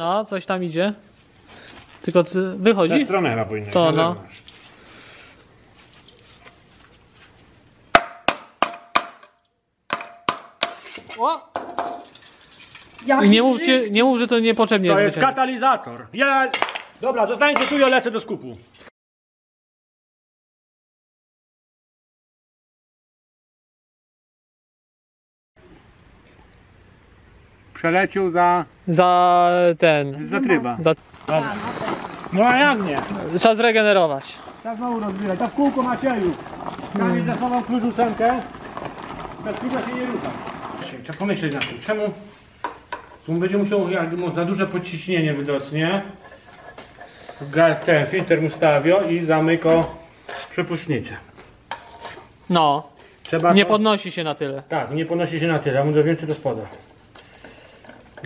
No, coś tam idzie. Tylko ty- wychodzi? stronę chyba powinno. To no. O! I nie mówcie, nie mów, że to niepotrzebnie To jest katalizator. Ja... Dobra, zostańcie tu, ja lecę do skupu. Przeleciał za, Za ten. za tryba. Za... Dobra. No a jak nie? Czas regenerować. Tak znowu rozbierać. To w kółko Macieju. Tam jest zachował klucz ósemkę. Bez klucza się nie rusza. Trzeba pomyśleć na tym. Czemu? Tu będzie musiał, jak mu za duże podciśnienie widocznie. Ten filtr mu stawio i zamyko przepuszcznicę. No, Trzeba nie to- podnosi się na tyle. Tak, nie podnosi się na tyle, a mu więcej do spoda.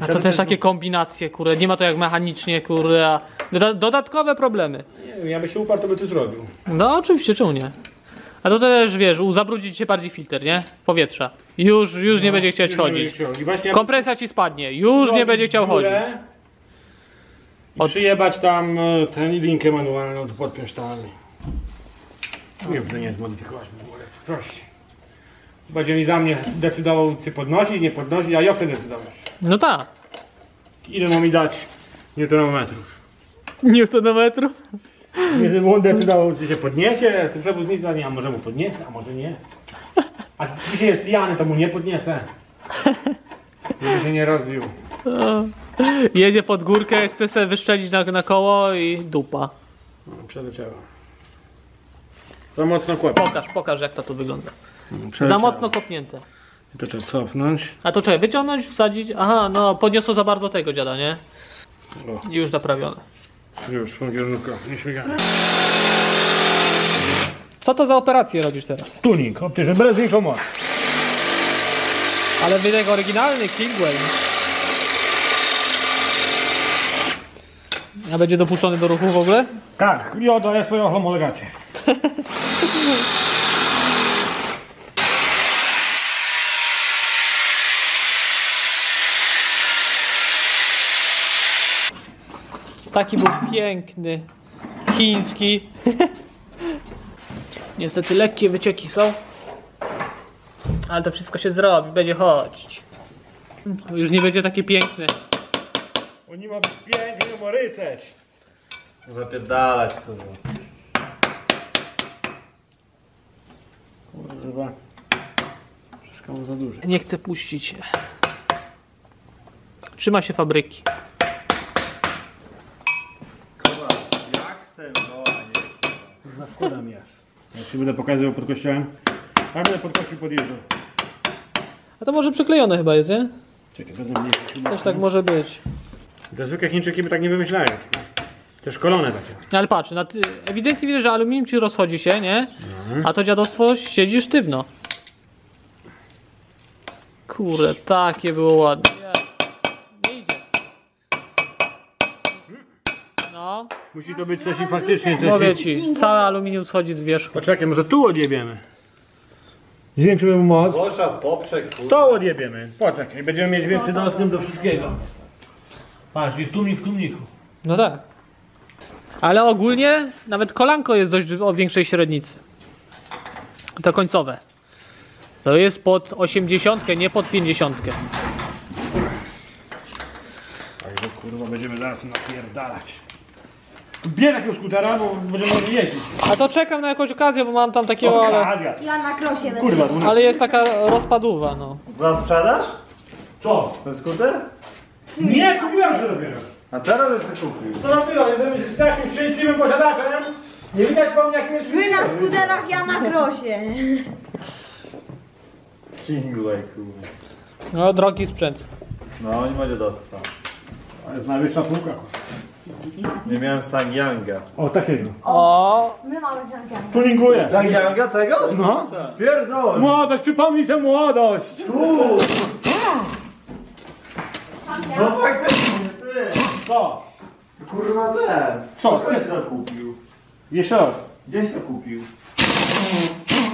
A to też takie kombinacje, kurde. Nie ma to jak mechanicznie, kurde. A doda dodatkowe problemy. Nie wiem, ja by się uparł, to by to zrobił. No oczywiście, czemu nie? A to też wiesz, u- zabrudzić się bardziej filtr, nie? Powietrza. Już, już nie będzie chcieć Już nie chodzić. będzie chciał. I właśnie Kompresja ci spadnie, już nie będzie chciał chodzić. dziurę I przyjebać tam e, ten linkę manualną z podpięszczami. Wiem, że nie jest modyfikować w ogóle. Proszę. Będzie mi za mnie decydował, czy podnosić, nie podnosić, a ja chcę decydować. No tak. Ile ma mi dać newtonometrów? Newtonometrów? Nie on decydował, czy się podniesie, to przewóznica nie, a może mu podniesę, a może nie. A dzisiaj jest pijany, to mu nie podniesę. Żeby się nie rozbił. Jedzie pod górkę, chce sobie wyszczelić na, na koło i dupa. No, przeleciało. Za mocno kłep. Pokaż, pokaż jak to tu wygląda. Za mocno kopnięte. To trzeba cofnąć. A to trzeba wyciągnąć, wsadzić. Aha, no podniosło za bardzo tego dziada, nie? O. I już naprawione. Już, kierunku. Nie śmigamy. Co to za operację robisz teraz? Tuning, optyczny, bez większą moc. Ale wydech oryginalny, Kingway. A będzie dopuszczony do ruchu w ogóle? Tak, i oddaję swoją homologację. Taki był piękny, chiński. Niestety lekkie wycieki są. Ale to wszystko się zrobi, będzie chodzić. Już nie będzie takie piękne. Oni ma być pięknie, ma ryceć. Zapierdalać, kurwa. Kurwa. Wszystko mu za duże. Nie chcę puścić się. Trzyma się fabryki. Kurwa, se woła, nie? Kurwa, szkoda mi. Jak się będę pokazywał pod kościołem, tak będę pod kościół podjeżdżał. A to może przyklejone chyba jest, nie? Czekaj, będę mniej. Też tak może być. Te zwykłe Chińczyki by tak nie wymyślają. Te szkolone takie. No ale patrz, na ty, ewidentnie widać, że aluminium ci rozchodzi się, nie? A to dziadostwo siedzi sztywno. Kurde, takie było ładne. Nie, nie idzie. No, Musi to być coś i faktycznie coś. mówię ci, całe aluminium schodzi z wierzchu. Poczekaj, może tu odjebiemy. Zwiększymy mu moc. Gosza, poprzek, kurwa. To odjebiemy. Poczekaj, będziemy mieć więcej dostęp do wszystkiego. Patrz, jest tłumik w tłumiku. No tak. Ale ogólnie nawet kolanko jest dość o większej średnicy. To końcowe. To jest pod 80, nie pod 50. Także kurwa będziemy zaraz tu napierdalać. Bierz takiego skutera, bo będziemy mogli jeździć. A to czekam na jakąś okazję, bo mam tam takiego, ale, Okazja. Ja na krosie będę. Kurwa, tu ale jest taka rozpaduwa, no. Za sprzedaż? Co? Ten skuter? Nie, kupiłem to dopiero. A teraz jesteś kupił. Co dopiero, jestem jesteś takim szczęśliwym posiadaczem. Nie widać po mnie jakim jest Wy na skuterach, ja na krosie. Kingway, kurwa. No, drogi sprzęt. No, nie będzie dostał. To jest najwyższa półka. Nie miałem Sangyanga. O, takiego. O, My mamy zamknięte. Tuninguję. Sangyanga tego? No. Pierdol! Młodość, przypomnij sobie młodość. No faktycznie, ty! Co? Kurwa ten! Co? Ktoś to kupił. Jeszcze raz. Gdzieś to kupił?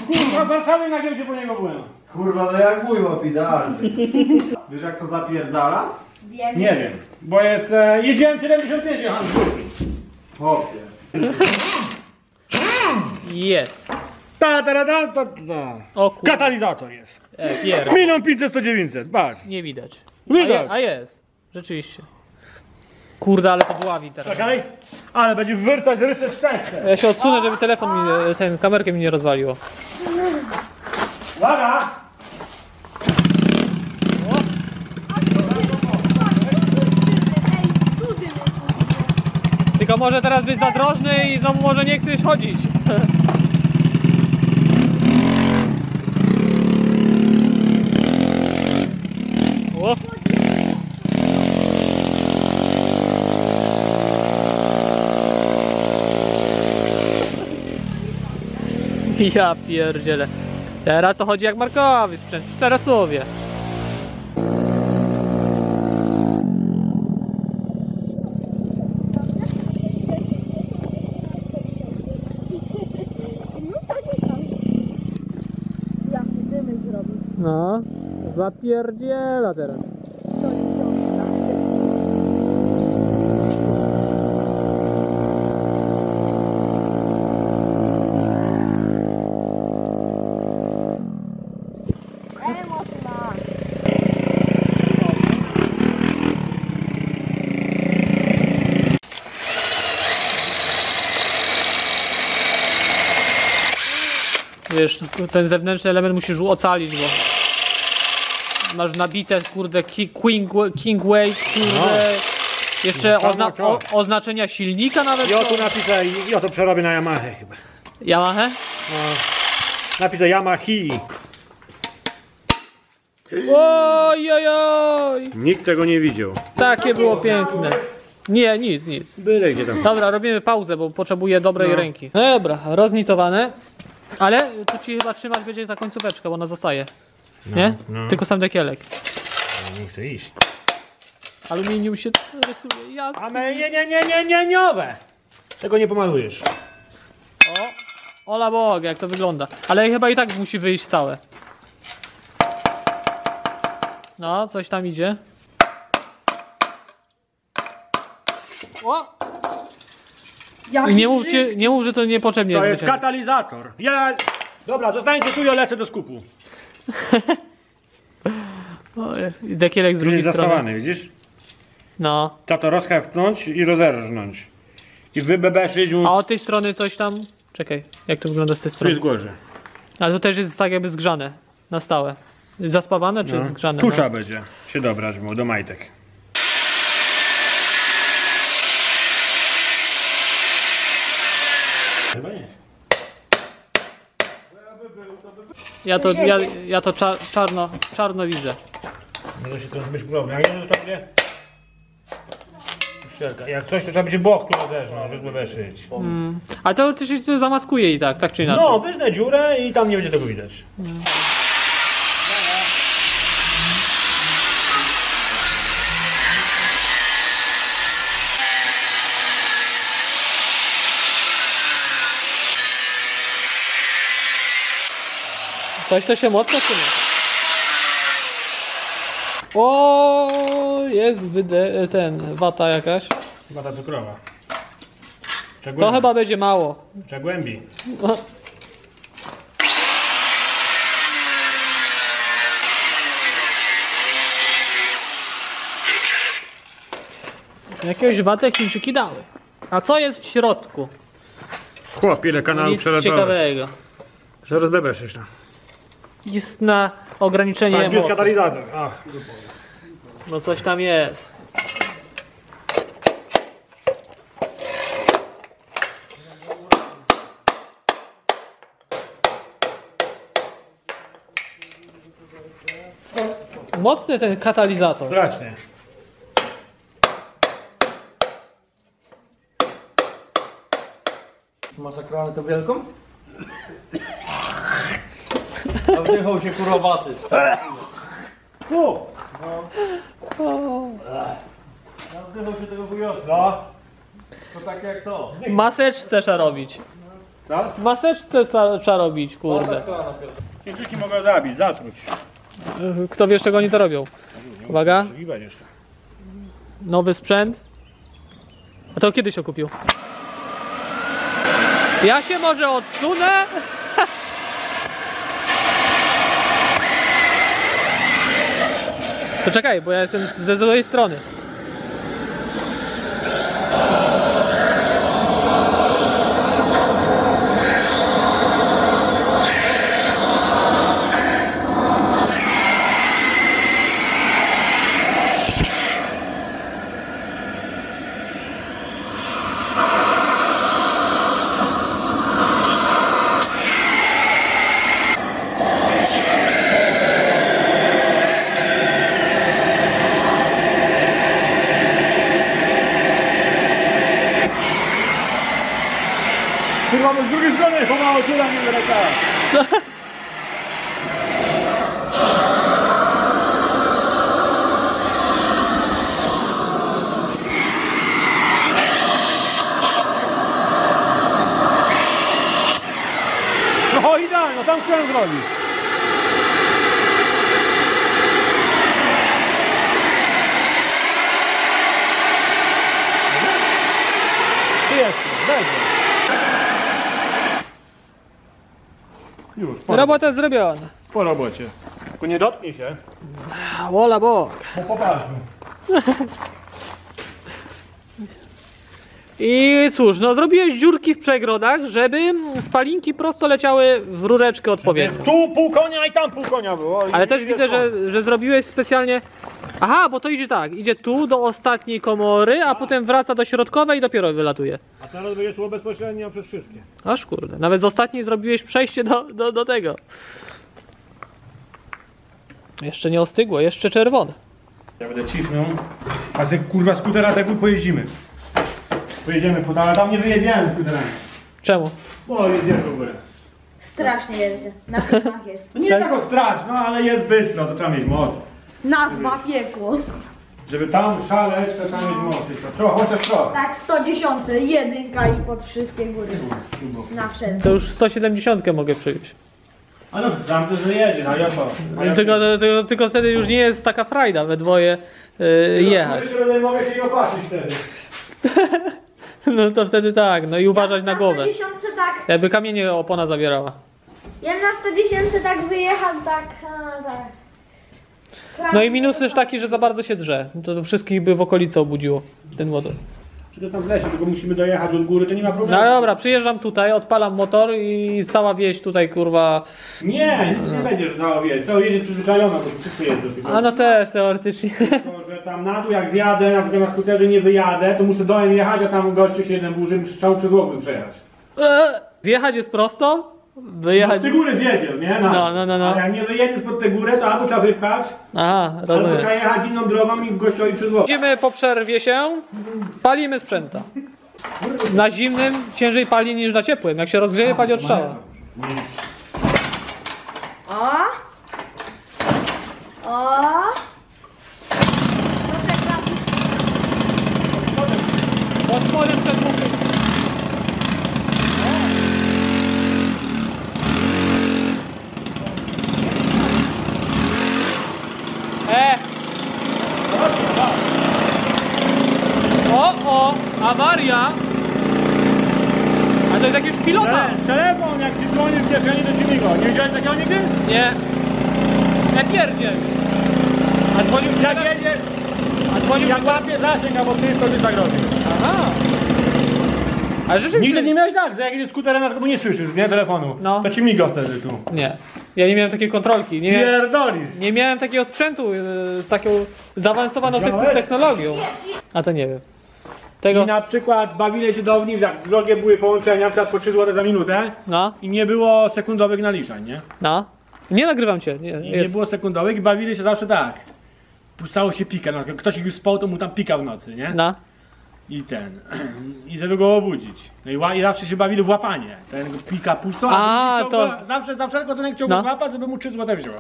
Kurwa, w Warszawie na giełdzie po niego byłem. Kurwa, no jak mój łap idealny. Wiesz jak to zapierdala? Wiem. Nie wiem, bo jest... E, jeździłem 75 jechałem z górki. Chłopie. Jest. Ta, ta, ta, ta, ta, ta. O. Katalizator jest. E, pier... Milion 500, 100, 900, patrz. Nie widać. Widać. A, je, a jest. Rzeczywiście. Kurde, ale to dławi teraz. Czekaj, ale będzie wyrcać rycerz szczęście. Ja się odsunę, żeby telefon mi, nie- ten kamerkę mi nie rozwaliło. Uwaga! Tylko może teraz być za drożny i znowu może nie chcesz chodzić. O. Ja pierdzielę. Teraz to chodzi jak markowy sprzęt, w terasowie. No, zapierdziela teraz. Wiesz, ten zewnętrzny element musisz ocalić, bo masz nabite, kurde, ki- King, Kingway, kurde, jeszcze No, ozna to. oznaczenia silnika nawet. I o są. tu napisę, i o to przerobię na Yamaha chyba. Yamaha? Napisę Yamahi. Oj, oj, oj, Nikt tego nie widział. takie było piękne. Nie, nic, nic. Byle gdzie tam. Dobra, robimy pauzę, bo potrzebuję dobrej No. ręki. Dobra, roznitowane. Ale tu ci chyba trzymać będzie ta końcóweczka, bo ona zostaje. Nie? no. Tylko sam dekielek. Nie chcę iść. Aluminium się rysuje, jasne. A my nie, nie, nie, nie, nie, niowe. Tego nie pomalujesz. O, ola Boga, jak to wygląda. Ale chyba i tak musi wyjść całe. No, coś tam idzie. O! I nie mówcie, nie mów, że to niepotrzebnie To jest katalizator. Ja... Dobra, zostańcie tu, ja lecę do skupu. O, Dekielek z Tu drugiej jest strony. zastawany, widzisz? No. Trzeba to rozchewtnąć i rozerżnąć. I wybebeszyć mu. A od tej strony coś tam... Czekaj, jak to wygląda z tej Tu strony? jest gorzej. Ale to też jest tak jakby zgrzane. Na stałe. Zaspawane czy No. zgrzane? Tu No. będzie się dobrać mu do majtek. Chyba nie. Ja to, ja, ja to cza, czarno, czarno widzę. Może się to być problem. Jak nie, to trzeba będzie... Uszczelka. Jak coś, to trzeba będzie bok tu żeby wybeszyć. Ale to też się zamaskuje i tak, tak czy inaczej. No, wyżnę dziurę i tam nie będzie tego widać. Coś to się mocno trzyma. O, jest wyde- ten, wata jakaś. Wata cukrowa. Trzeba To chyba będzie mało. Trzeba głębi. No. Jakiegoś watę Chińczyki dały. A co jest w środku? Chłop, ile kanałów Nic ciekawego. Że rozbebeszyć to. Jest na ograniczenie Tak, jest emocji. katalizator. A. No coś tam jest. Mocny ten katalizator. Strasznie. Masakrowany to wielką? Wdychał się kurowaty. A wdychał się tego wujosa. No. To tak jak to. Maseczce trzeba robić. Co? Maseczce trzeba trzeba robić, kurde. Chińczyki mogą zabić, zatruć. Kto wie, z czego oni to robią. Uwaga. Nowy sprzęt. A to kiedy się kupił? Ja się może odsunę? To czekaj, bo ja jestem ze złej strony. Kurwa, bo z drugiej strony pomału dziura nie wyleciała. No zrobić. Ty jeszcze, będzie. Już, po, Robota zrobiona. po robocie. Tylko nie dotknij się. Wola Bog. Po poparciu. I cóż, no zrobiłeś dziurki w przegrodach, żeby spalinki prosto leciały w rureczkę odpowiednio. Tu pół konia i tam pół konia było. Ale też widzę, że, że zrobiłeś specjalnie. Aha, bo to idzie tak. Idzie tu do ostatniej komory, a potem wraca do środkowej i dopiero wylatuje. A teraz będzie szło bezpośrednio przez wszystkie. Aż kurde. Nawet z ostatniej zrobiłeś przejście do, do, do tego. Jeszcze nie ostygło, jeszcze czerwone. Ja będę cisnął. A z kurwa skutera tak pojeździmy. Pojedziemy po ale tam nie wyjedziemy skuterami. Czemu? Bo jedziemy w ogóle. Strasznie jedzie. Na filmach jest. To nie jest tako straszno, ale jest bystro, to trzeba mieć moc. Nazwa piekło. Żeby tam szaleć, to trzeba mieć moc. jeszcze. Trochę, chociaż trochę. Tak, 110, jedynka i pod wszystkie góry. Na wszelkie. To już 170 mogę przyjąć. A no, tam też wyjedzie, a ja co? A ja Tylko, tylko, tylko wtedy już nie jest taka frajda we dwoje yy, jechać. Mogę, mogę się nie opatrzyć wtedy. No to wtedy tak, no i uważać na głowę. 110 tak, Jakby kamienie opona zabierała. ja na 110 tak wyjechał, tak, a, tak. No i minus też taki, że za bardzo się drze. To, to wszystkich by w okolicy obudziło ten motor. Czy to jest tam w lesie, tylko musimy dojechać od góry, to nie ma No problemu. ale dobra, przyjeżdżam tutaj, odpalam motor i cała wieś tutaj kurwa. Nie, nic nie będzie, że cała wieś. Cała wieś jest przyzwyczajona, bo wszyscy jeżdżą. Tylko, A no też teoretycznie. tylko, że tam na dół jak zjadę, na przykład na skuterze nie wyjadę, to muszę dołem jechać, a tam gościu się jeden burzy, strzał przez łokły przejechać. Zjechać jest prosto, No wyjechać. z tej góry zjedziesz, nie? No, no, no, no. Ale jak nie wyjedziesz pod tę górę, to albo trzeba wypchać, Aha, albo rozumiem. trzeba jechać inną drogą i gościowi przez łokły. Idziemy po przerwie się, palimy sprzęta. Na zimnym ciężej pali niż na ciepłym. Jak się rozgrzeje, pali od strzała. O! O! Pod spodem przed muchem. E! O, o! Awaria! A to jest jakieś pilota! Te, telefon, jak ci dzwoni w kieszeni, to ci migo. Nie widziałeś takiego nigdy? Nie! Nie pierdziel! A dzwonił ci Jak tele- jedziesz, A dzwonił jak ci łapie zasięg, albo ty, tak robisz. Aha! Rzeczywiście... Nigdy nie miałeś tak, że jak jedziesz skuterem, na bo nie słyszysz, nie, telefonu, No. to ci migo wtedy tu. Nie. Ja nie miałem takiej kontrolki. Nie miałem, Pierdolisz. nie miałem takiego sprzętu e, z taką zaawansowaną te- Wziąłeś? technologią. A to nie wiem. Tego. I na przykład bawili się do nich, jak drogie były połączenia, na przykład po 3 zł za minutę No, i nie było sekundowych naliczeń, nie? no. Nie nagrywam cię. Nie, I nie było sekundowych i bawili się zawsze tak. Puszczało się pika, przykład ktoś już spał, to mu tam pika w nocy, nie? No. I ten. I żeby go obudzić. No i, ła- i zawsze się bawili w łapanie. Ten pika puszczał, A, to- go, zawsze za wszelką cenę chciał No. go złapać, żeby mu 3 zł wziął.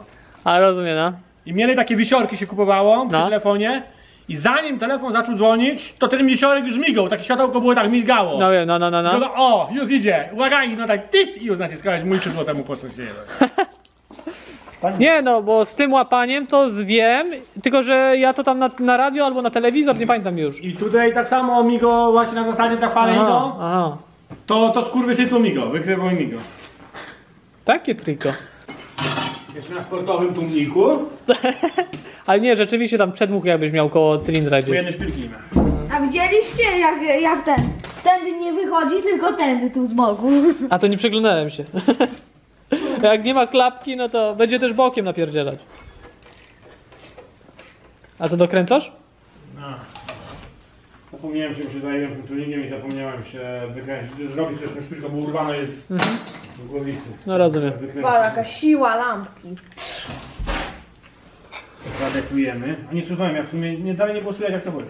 A rozumiem, no. I mieli takie wisiorki się kupowało przy No. telefonie. I zanim telefon zaczął dzwonić, to ten wisiorek już migał. Takie światełko było tak migało. No wiem, no, no, no, No. no. o, już idzie. Uwaga, i no tak typ i już naciskałeś mój 3 zł mu poszło się. Tak? Nie no, bo z tym łapaniem to wiem, tylko że ja to tam na, na radio albo na telewizor, nie pamiętam już. I tutaj tak samo Migo właśnie na zasadzie tak fale Aha, idą, aha. to, to skurwysystwo Migo, wykrywał Migo. Takie triko. Jest na sportowym tłumniku, Ale nie, rzeczywiście tam przedmuch jakbyś miał koło cylindra gdzieś. jedne szpilki. A widzieliście jak, jak ten? Tędy nie wychodzi, tylko tędy tu z boku. A to nie przeglądałem się. Jak nie ma klapki, no to będzie też bokiem napierdzielać. A co dokręcasz? No. Zapomniałem się, zająłem tym tuningiem i zapomniałem się wykręcić, zrobić coś, szpilka, bo urwana jest w głowicy. No rozumiem. Wykręcić. siła lampki. Zadekujemy. A nie słuchałem, jak w sumie nie, dalej nie było słychać jak to chodzi.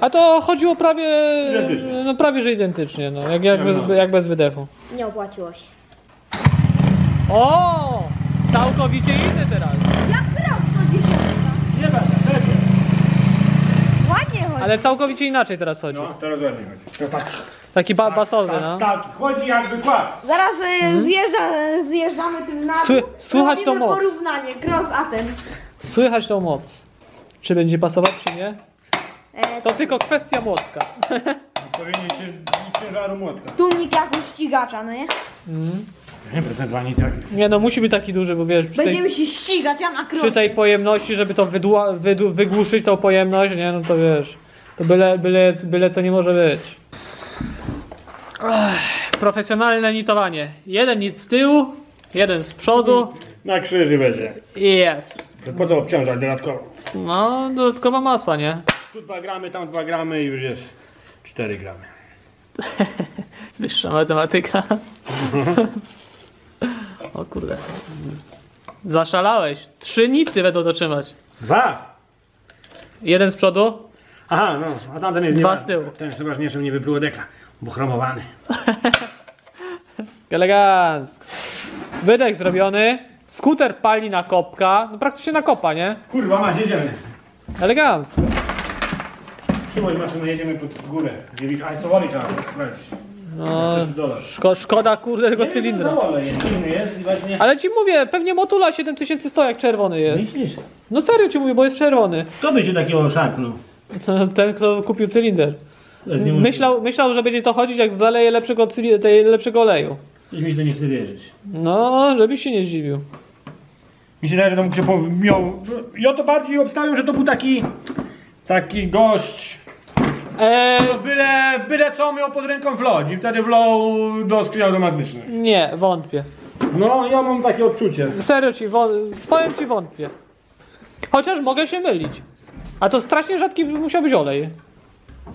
A to chodziło prawie, Identycznie. no prawie że identycznie, no, jak, jak, bez, jak bez wydechu. Nie opłaciło się. O! Całkowicie inny teraz. Jak raz 110? Nie będę, lepiej. Ładnie chodzi. Ale całkowicie inaczej teraz chodzi. No, teraz ładnie chodzi. To tak, Taki ba basowy, tak, no. tak, chodzi jakby kład. Zaraz e, zjeżdża, zjeżdżamy tym na dół. Sły- słychać tą Robimy moc. porównanie, cross a ten. Słychać tą moc. Czy będzie pasować, czy nie? E, To tylko kwestia młotka. Powinien się ciężaru młotka. Tłumnik jak u ścigacza, no nie? Nie, prezentowanie tak. Nie no, musi być taki duży, bo wiesz, przy tej, Będziemy się ścigać, ja na przy tej pojemności, żeby to wydła, wydu, wygłuszyć tą pojemność, nie, no to wiesz, to byle, byle, byle co nie może być. Ech, profesjonalne nitowanie. Jeden nit z tyłu, jeden z przodu Na krzyży będzie. i jest. To po co obciążać dodatkowo? No, dodatkowa masa, nie? Tu 2 gramy, tam 2 gramy i już jest 4 gramy. Wyższa matematyka. o kurde. Zaszalałeś. Trzy nity będą to trzymać. Dwa! Jeden z przodu, Aha, no, a tamten jest Dwa nie z tyłu. Ten jest ważniejszy, nie wypluło dekla, bo chromowany. elegancko. Wydech zrobiony. Skuter pali na kopka. No praktycznie na kopa, nie? Kurwa, mać, jedziemy. Elegancko. Trzymaj maszynę, jedziemy pod górę. Nie widzisz, trzeba sprawdzić. No, szko szkoda kurde tego cylindra. Zawole jest, inny jest i właśnie... Ale ci mówię, pewnie Motula 7100 jak czerwony jest. Myślisz? No serio ci mówię, bo jest czerwony. Kto by się takiego szarpnął? Ten, kto kupił cylinder. To. Myślał, myślał, że będzie to chodzić jak zaleje lepszego, cyli- tej, lepszego oleju. Już mi to nie chce wierzyć. No, żebyś się nie zdziwił. Mi się wydaje, że to mógł się po- miał... Ja to bardziej obstawiam, że to był taki... Taki gość... Eee, No byle, byle co miał pod ręką wlać i wtedy wlał do skrzyni automatycznych. nie, wątpię. No, ja mam takie odczucie. Serio ci, wą- powiem ci wątpię. Chociaż mogę się mylić. A to strasznie rzadki musiał być olej.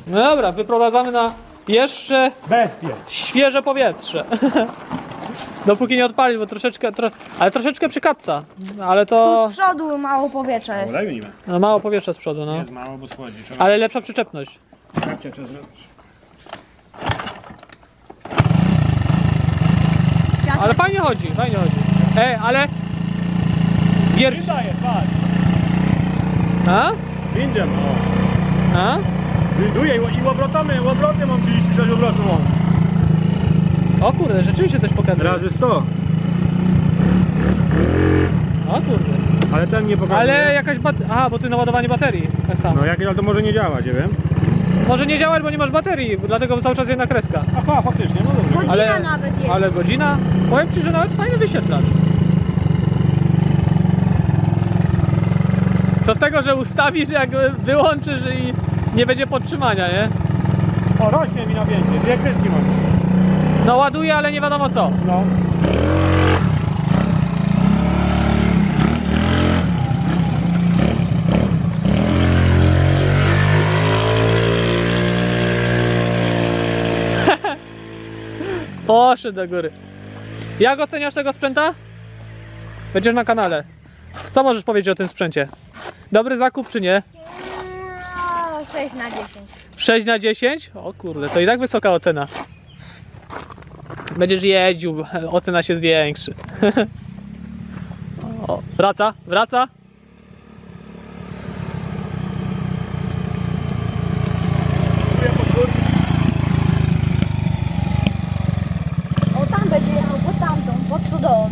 No dobra, wyprowadzamy na jeszcze Bestie. świeże powietrze. Dopóki nie odpali, bo troszeczkę, tro... ale troszeczkę przykapca. Ale to Z przodu mało powietrza jest. Dobra, nie ma. no, mało powietrza z przodu, no. Jest mało, bo schodzi. Trzeba Ale lepsza przyczepność. kapcia trzeba zrobić. Ale fajnie chodzi, fajnie chodzi. Ej, ale... Gier... Wydaje, patrz. A? Windę, no. A? Winduję i obrotami, obroty mam 36 obrotów mam. O kurde, rzeczywiście coś pokazuje. Razy 100. O kurde. Ale ten nie pokazuje. Ale jakaś bat... Aha, bo tu naładowanie baterii. Tak samo. No jak ale to może nie działać, nie wiem. Może nie działać, bo nie masz baterii, dlatego cały czas jedna kreska. Aha, faktycznie, no dobrze. Godzina Ale, nawet jest. ale godzina? Powiem ci, że nawet fajny wyświetlacz. Co z tego, że ustawisz, jak wyłączysz i nie będzie podtrzymania, nie? O, rośnie mi napięcie, dwie kreski mam. No ładuje, ale nie wiadomo co. No. Poszedł do góry. Jak oceniasz tego sprzęta? Będziesz na kanale. Co możesz powiedzieć o tym sprzęcie? Dobry zakup czy nie? No, 6 na 10. 6 na 10? O kurde, to i tak wysoka ocena. Będziesz jeździł, ocena się zwiększy. O, wraca, wraca. O, tam będzie jechał, pod tamtą, pod stodołą.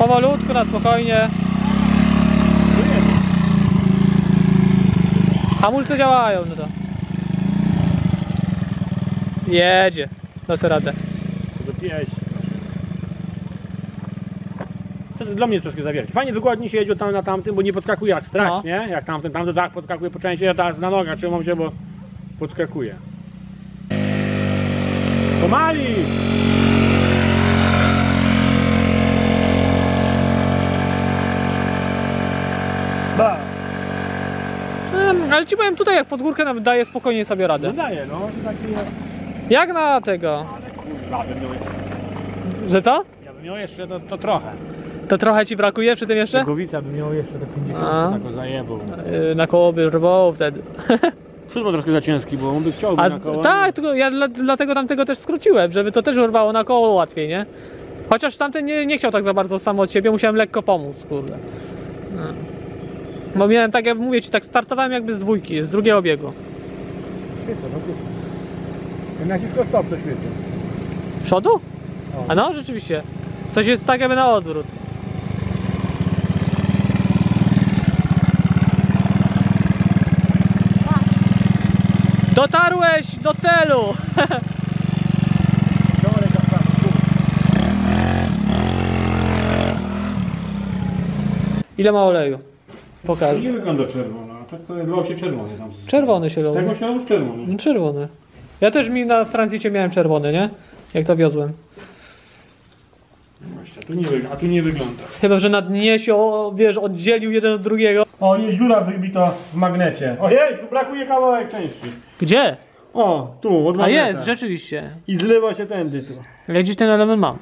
Powolutku, na spokojnie. Hamulce działają, no to. Jedzie. Sobie radę. Do. To jest dla mnie troszkę za wielkie. Fajnie dokładnie się jedzie tam na tamtym, bo nie podskakuje jak strasznie. Jak tamten, tamten tak podskakuje po części, ja teraz na nogach trzymam się, bo podskakuje. Pomali! Ba! Em, Ale ci powiem tutaj, jak pod górkę nawet daje spokojnie sobie No radę. daje, no, że taki... Jak na tego? Ale kurwa, bym miał jeszcze, Że co? ja bym miał jeszcze to, to trochę. To trochę ci brakuje przy tym jeszcze? Głowica bym miał jeszcze te 50, A. tak go zajebał. Yy, Na koło by rwało wtedy. Przód ma troszkę za ciężki, bo on by chciał A, na koło. tak, tylko ja dla, dlatego tamtego też skróciłem, żeby to też urwało na koło łatwiej, nie? Chociaż tamten nie, nie chciał tak za bardzo sam od siebie, musiałem lekko pomóc, kurde. No. Bo miałem tak, jak mówię ci, tak startowałem jakby z dwójki, z drugiego biegu. Świecę, no. Jak nacisko stop, to świecę. Przodu? A no, rzeczywiście. Coś jest tak jakby na odwrót. Dotarłeś do celu! Ile ma oleju? Pokaż. Nie wygląda czerwono, a tak to wydawało się czerwony tam. Czerwony się Z robi. tego się już czerwony. No, Czerwony. Ja też mi na, w tranzycie miałem czerwony, nie? Jak to wiozłem. Właśnie, a tu nie, a tu nie wygląda. Chyba, że na dnie się, o, wiesz, oddzielił jeden od drugiego. O, jest dziura wybita w magnecie. Ojej, tu brakuje kawałek części. Gdzie? O, tu, od A magneta. jest, rzeczywiście. I zlewa się tędy tu. Ja gdzieś ten element mam.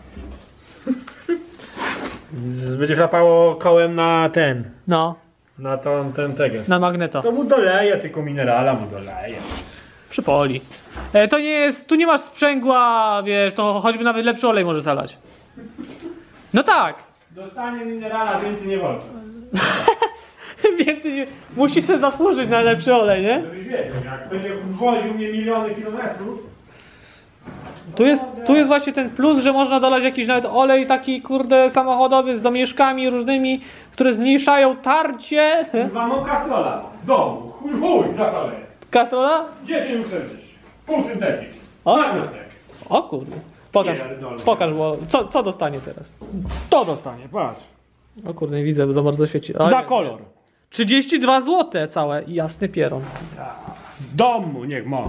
Z- Będzie chlapało kołem na ten, No, na ten, ten teges. na magneto. To mu doleje, tylko minerala mu doleje. Przy poli. E, to nie jest, tu nie masz sprzęgła, wiesz, to choćby nawet lepszy olej może zalać. No tak. Dostanie minerala, więcej nie wolno. Więc nie, musi sobie zasłużyć na lepszy olej, nie? Żebyś wiedział, jak będzie woził mnie miliony kilometrów, Tu jest, tu jest właśnie ten plus, że można dolać jakiś nawet olej taki, kurde, samochodowy z domieszkami różnymi, które zmniejszają tarcie. Mam kastrola. W domu. Chuj, chuj, za cholerę. Kastrola? 10 40. Pół syntetyk. O, Magnetek. O kurde. Pokaż, Pierdolę. pokaż, bo co, co dostanie teraz? To dostanie, patrz. O kurde, nie widzę, bo za bardzo świeci. O, Za jest, kolor. jest. 32 zł całe i jasny pieron. W domu niech ma.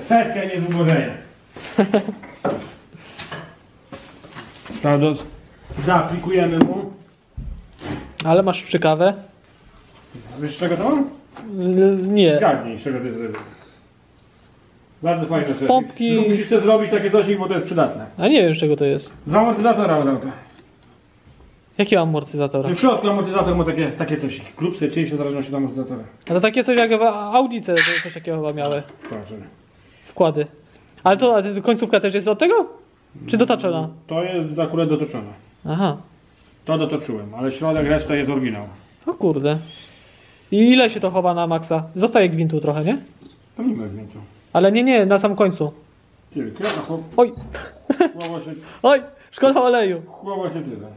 Setkę nie złudzenia. Sados. Zaaplikujemy mu. Ale masz szczykawę? Wiesz czego to mam? L- Nie. Zgadnij, z czego to jest zrobione. Bardzo fajne Z pompki- Musisz sobie zrobić takie coś, bo to jest przydatne. A nie wiem z czego to jest. Z amortyzatora dał to. Jakiego amortyzatora? W środku amortyzator ma takie, takie coś. Grubsze, cieńsze, w zależności od amortyzatora. A to takie coś jak w Audice coś takiego chyba miały. Patrz. Wkłady. Ale to, a to końcówka też jest od tego? Czy dotaczona? To jest akurat dotoczone. Aha. To dotoczyłem, ale środek reszta jest oryginał. O kurde. I ile się to chowa na maksa? Zostaje gwintu trochę, nie? To nie ma gwintu. Ale nie, nie, na sam końcu. Tylko, a chłop- Oj, chłowa się, oj, szkoda oleju. chłowa się tyle.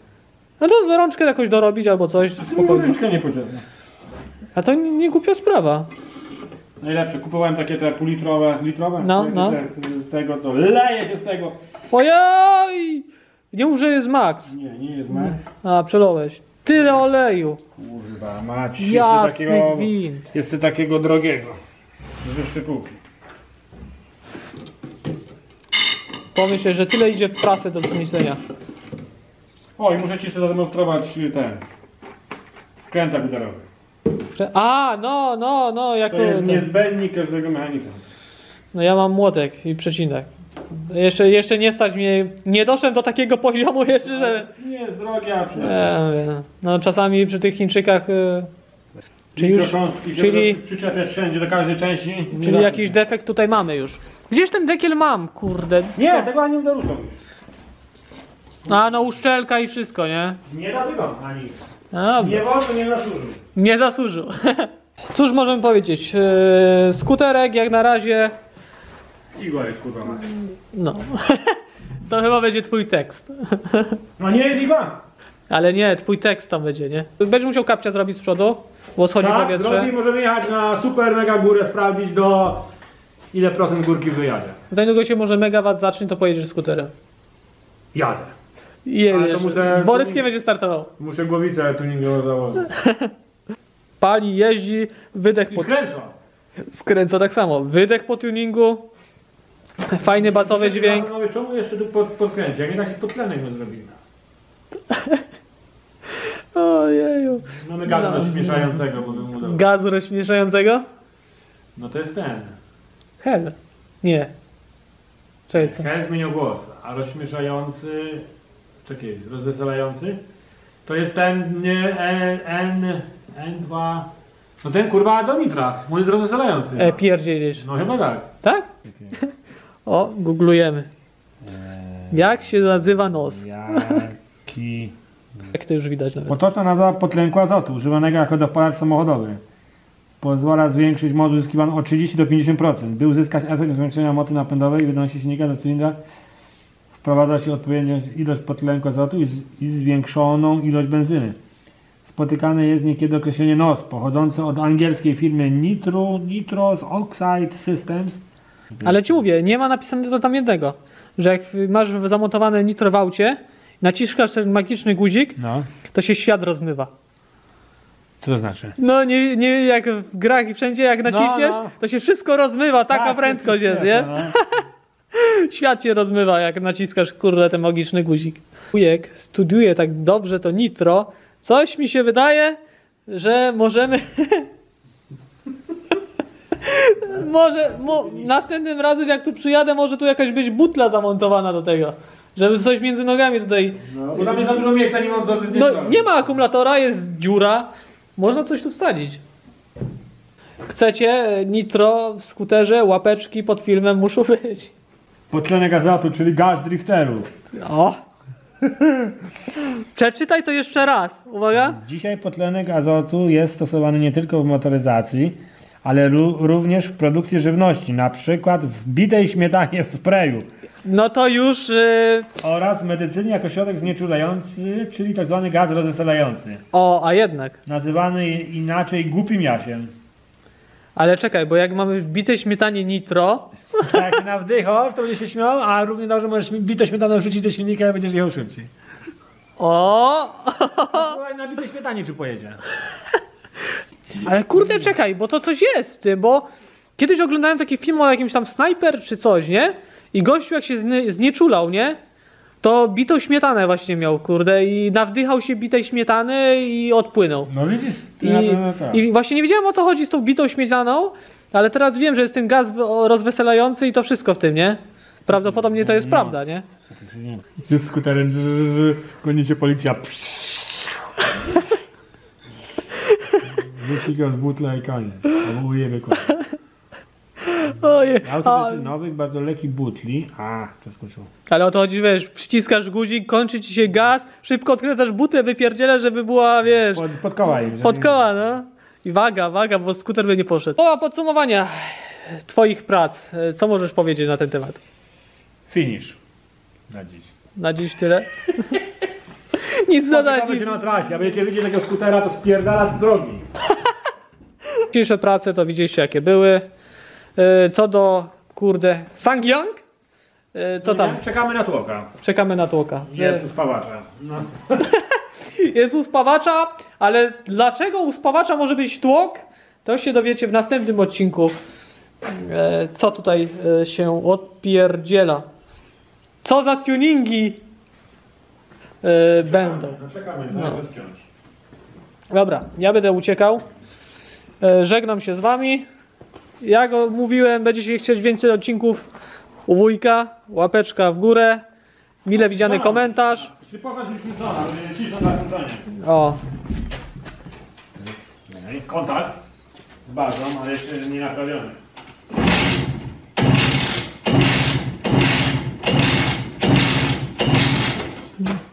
No to rączkę jakoś dorobić albo coś, spokojnie. Ręczka niepotrzebna. A to nie, nie głupia sprawa. Najlepsze, kupowałem takie te półlitrowe, litrowe? No, Te- no. te- Z tego to leje się z tego. Ojej! Nie mów, że jest max. Nie, nie jest max. A, przelałeś. Tyle oleju. Kurwa, mać. Jeszcze Jasny takiego, gwint. jeszcze takiego drogiego. Wyższej półki. Pomyśl, że tyle idzie w prasę do zmyślenia. O, i muszę ci jeszcze zademonstrować ten. Krętak udarowy. A, no, no, no, jak To to... jest niezbędnik każdego mechanika. No ja mam młotek i przecinek. Jeszcze, jeszcze nie stać mnie, nie doszedłem do takiego poziomu jeszcze, że... Nie jest drogi, a Nie przynajmniej. wiem. No czasami przy tych Chińczykach, y, czyli już, czyli- przyczepiać wszędzie, do każdej części. Nie czyli da jakiś się. defekt tutaj mamy już. Gdzieś ten dekiel mam, kurde. Nie, tego ani nie już. A no uszczelka i wszystko, nie? Nie da tego ani. Nie wolno, nie zasłużył. nie zasłużył. Cóż możemy powiedzieć? Yy, skuterek jak na razie, Igła jest kurwa mać. no. To chyba będzie twój tekst. No nie jest igła. Ale nie, twój tekst tam będzie, nie? Będziesz musiał kapcia zrobić z przodu, bo schodzi Tak, powietrze. zrobi, możemy jechać na super mega górę, sprawdzić do ile procent górki wyjadę. Za niedługo się może megawat zacznie, to pojedziesz skuterem. Jadę. I Ale to muszę- Z Boryskiem będzie startował. Muszę głowicę tuningową założyć. Pali, jeździ, wydech I po... skręcam. skręca tak samo. Wydech po tuningu, fajny basowy dźwięk. Zastanowię, czemu jeszcze tu pod, podkręci? Jak nie taki podtlenek my zrobimy. Ojeju. Mamy gazu No. rozśmieszającego, bo bym mu dał. Gazu rozśmieszającego? No to jest ten. Hel. Nie. Cześć, co? Hel zmienił głos, a rozśmieszający... Czekaj, rozweselający? To jest ten nie N, N, N2... No ten kurwa do nitra, on jest rozweselający. E, pierdzielisz. No chyba tak. Tak? O, googlujemy. Jak się nazywa nos? Jaki... Jak to już widać nawet. Potoczna nazwa potlenku azotu, używanego jako dopalacz samochodowy. Pozwala zwiększyć moc uzyskiwaną o 30 do 50%. By uzyskać efekt zwiększenia mocy napędowej i wydolności silnika do cylindra, wprowadza się odpowiednią ilość potlenku azotu i, z, i zwiększoną ilość benzyny. Spotykane jest niekiedy określenie NOS, pochodzące od angielskiej firmy Nitro, Nitros Oxide Systems. Ale ci mówię, nie ma napisanego tam jednego. Że jak masz zamontowane nitro w aucie, naciskasz ten magiczny guzik, No, to się świat rozmywa. co to znaczy? No nie, nie jak w grach i wszędzie jak naciśniesz, no. to się wszystko rozmywa, taka Tak, prędkość jest, nie? Świat się rozmywa, jak naciskasz, kurde, ten magiczny guzik. Wujek studiuje tak dobrze to nitro, coś mi się wydaje, że możemy... może, mo, następnym razem jak tu przyjadę, może tu jakaś być butla zamontowana do tego. Żeby coś między nogami tutaj... No, bo tam jest za dużo miejsca, nie mam co No nie ma akumulatora, jest dziura. Można coś tu wsadzić. Chcecie nitro w skuterze, łapeczki pod filmem muszą być. Potlenek azotu, czyli gaz drifterów. O! Przeczytaj to jeszcze raz. Uwaga. Dzisiaj potlenek azotu jest stosowany nie tylko w motoryzacji, ale ró- również w produkcji żywności, na przykład w bitej śmietanie w sprayu No to już. Yy... oraz w medycynie jako środek znieczulający, czyli tzw. gaz rozweselający, O, a jednak. nazywany inaczej głupim jasiem. Ale czekaj, bo jak mamy w bitej śmietanie nitro, Jak się nawdychasz, to będziesz się śmiał, a równie dobrze możesz bitą śmietaną wrzucić do silnika i będziesz jechał szybciej. o! Słuchaj, na bitej śmietanie czy pojedzie? Ale kurde, czekaj, bo to coś jest w tym, bo kiedyś oglądałem taki film o jakimś tam snajper czy coś, nie? I gościu jak się znieczulał, nie? To bitą śmietanę właśnie miał, kurde, i nawdychał się bitej śmietany i odpłynął. No widzisz, I, na pewno tak. I właśnie nie wiedziałem o co chodzi z tą bitą śmietaną, ale teraz wiem, że jest ten gaz rozweselający i to wszystko w tym, nie? Prawdopodobnie to jest No. prawda, nie? Jest skuterem, że, gonicie policja. Wycikał z butla i koniec. Albo ujemy koniec. Ojej, Auto jest nowych, bardzo lekkich butli. A, przeskoczył. ale o to chodzi, wiesz, przyciskasz guzik, kończy ci się gaz, szybko odkręcasz butę, wypierdzielasz, żeby była, wiesz, Pod, pod koła pod koła, no. I waga, waga, bo skuter by nie poszedł. Poła podsumowania twoich prac. Co możesz powiedzieć na ten temat? Finish. Na dziś. Na dziś tyle? Nic dodać, nic. się na trasie, a będziecie widzieć takiego skutera, to spierdalać z drogi. Dzisiejsze prace to widzieliście jakie były. E, Co do, kurde, Sangyang? E, Co tam? Czekamy na tłoka. Czekamy na tłoka. Jest uspawacza. No. Jest uspawacza, ale dlaczego uspawacza może być tłok? To się dowiecie w następnym odcinku. E, Co tutaj e, się odpierdziela. Co za tuningi e, będą. No czekamy, No. wciąż. Dobra, ja będę uciekał. E, Żegnam się z wami. Jak mówiłem, będziecie chcieć więcej odcinków u wujka. Łapeczka w górę. Mile widziany komentarz. Czy mi Simpsona, będzie cisza na kończenie. O, Kontakt z bazą, ale jeszcze nie naprawiony.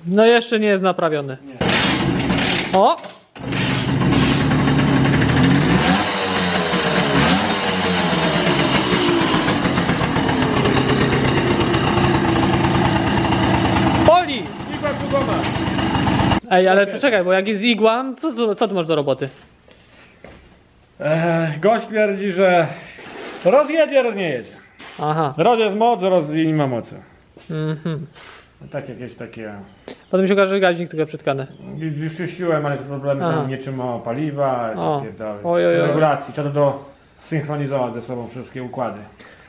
no jeszcze nie jest naprawiony. O! Ej, ale to czekaj, bo jak jest Iguan, co, co, ty masz do roboty? Eee, gość twierdzi, że rozjedzie, roz nie jedzie. Aha. Roz jest moc, roz nie ma mocy. Mhm. Tak jakieś takie... Potem się okaże, że gaźnik tylko przytkany. Już czyściłem, ale są problemy Aha. tam nie trzyma paliwa, O. takie dalej. Oj, oj, oj. regulacji. Trzeba to synchronizować ze sobą wszystkie układy.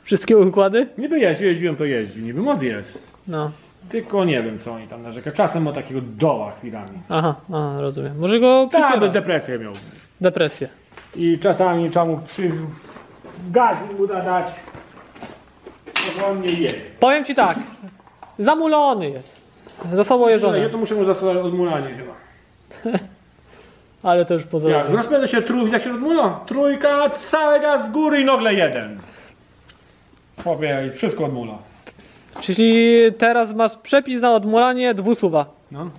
Wszystkie układy? Niby jeździ, jeździłem to jeździ, niby moc jest. No. Tylko nie wiem co oni tam narzekają. Czasem ma takiego doła chwilami. Aha, aha, rozumiem. Może go Tak, depresję miał. Depresję. I czasami trzeba mu przy... gaźnik uda dać. To on nie jedzie. Powiem ci tak. Zamulony jest. Za sobą Ja jeżony. to muszę mu zastosować odmulanie chyba. Ale to już poza. Jak rozpędzę się trójka, jak się odmula, trójka, cały gaz z góry i nagle jeden. Chłopie, i wszystko odmula. Czyli teraz masz przepis na odmulanie dwusuwa. No.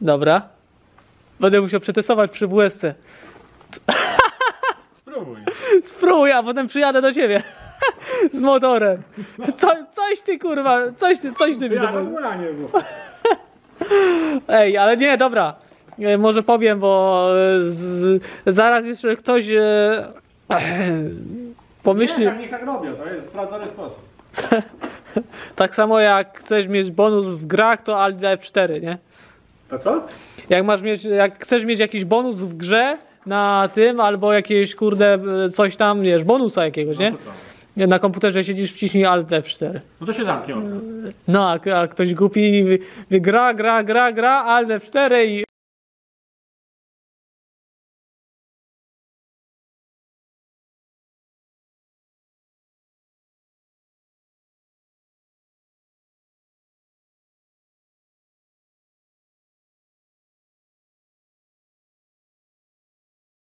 Dobra. Będę musiał przetestować przy WSC. Spróbuj. Spróbuj, a potem przyjadę do ciebie. Z motorem. Co, coś ty kurwa, coś ty, coś ty mi Ja to odmulanie było. Ej, ale nie, dobra. E, Może powiem, bo e, z, zaraz jeszcze ktoś e, pomyśli. Nie, tak, niech tak robią, to jest sprawdzony sposób. Tak samo jak chcesz mieć bonus w grach, to Alt F4, nie? To co? Jak masz mieć, jak chcesz mieć jakiś bonus w grze na tym, albo jakieś kurde coś tam, wiesz, bonusa jakiegoś, nie? No to co? Na komputerze siedzisz, wciśnij Alt F4. No to się zamknie. No, a, a ktoś głupi gra, gra, gra, gra, Alt F4 i